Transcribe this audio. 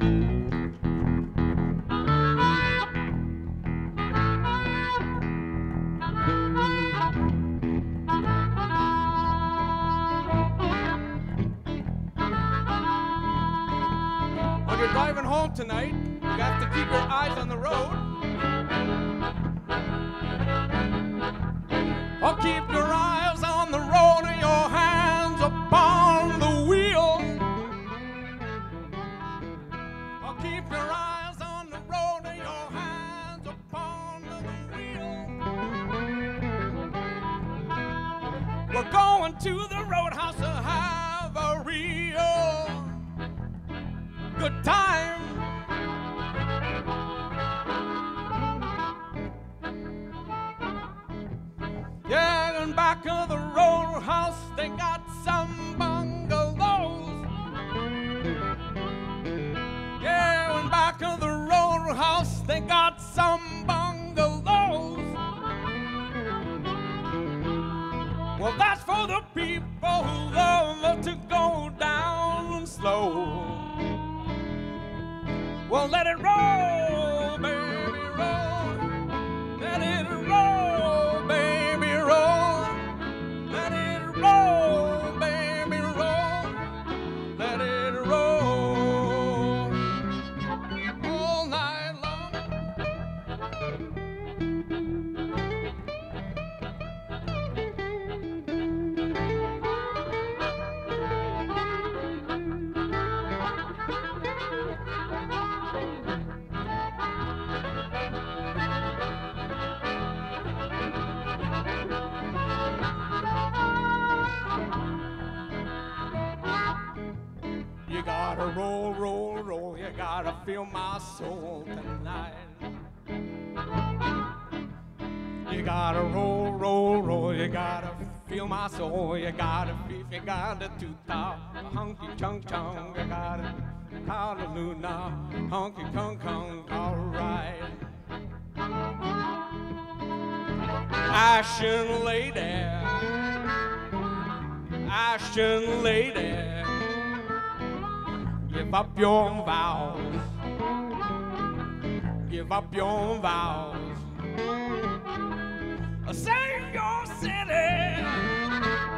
When you're driving home tonight, you have to keep your eyes on the road. To the roadhouse to have a real good time. Yeah, and back of the roadhouse they got some bungalows. Yeah, and back of the roadhouse they got that's for the people who love to go down slow. Well, let it roll, gotta roll, roll, roll. You gotta feel my soul tonight. You gotta roll, roll, roll. You gotta feel my soul. You gotta feel, you gotta do top. Hunky chunk chunk. You gotta hallelujah. Hunky chunk chunk. Alright. Ashen lady. Ashen lady. Give up your vows. Give up your vows. Save your city.